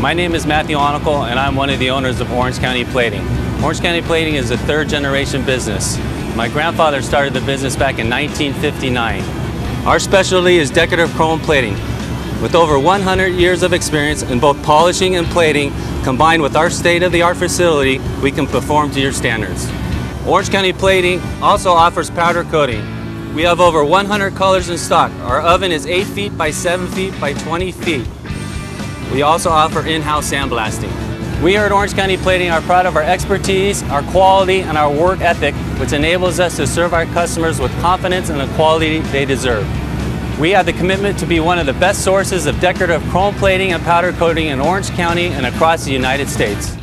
My name is Matthew Onicle and I'm one of the owners of Orange County Plating. Orange County Plating is a third generation business. My grandfather started the business back in 1959. Our specialty is decorative chrome plating. With over 100 years of experience in both polishing and plating, combined with our state-of-the-art facility, we can perform to your standards. Orange County Plating also offers powder coating. We have over 100 colors in stock. Our oven is 8 feet by 7 feet by 20 feet. We also offer in-house sandblasting. We here at Orange County Plating are proud of our expertise, our quality, and our work ethic, which enables us to serve our customers with confidence and the quality they deserve. We have the commitment to be one of the best sources of decorative chrome plating and powder coating in Orange County and across the United States.